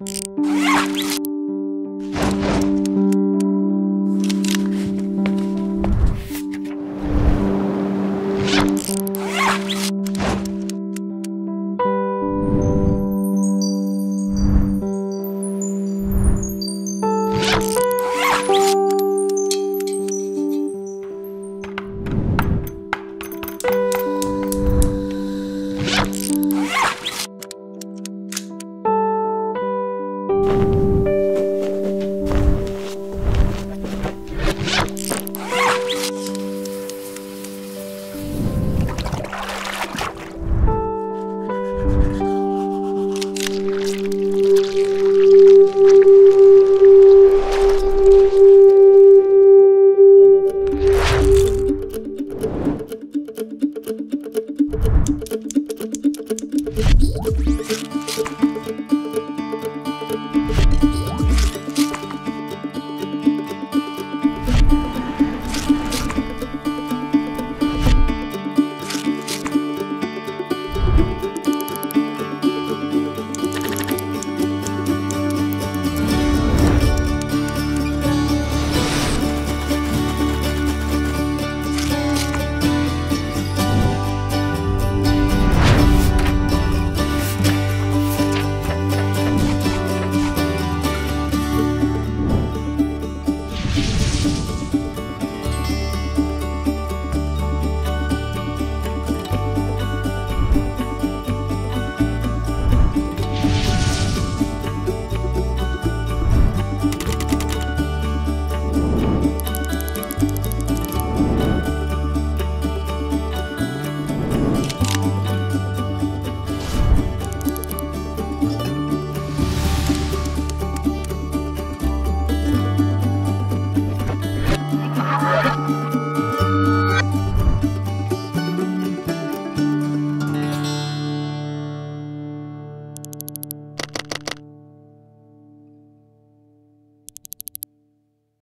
you Beep.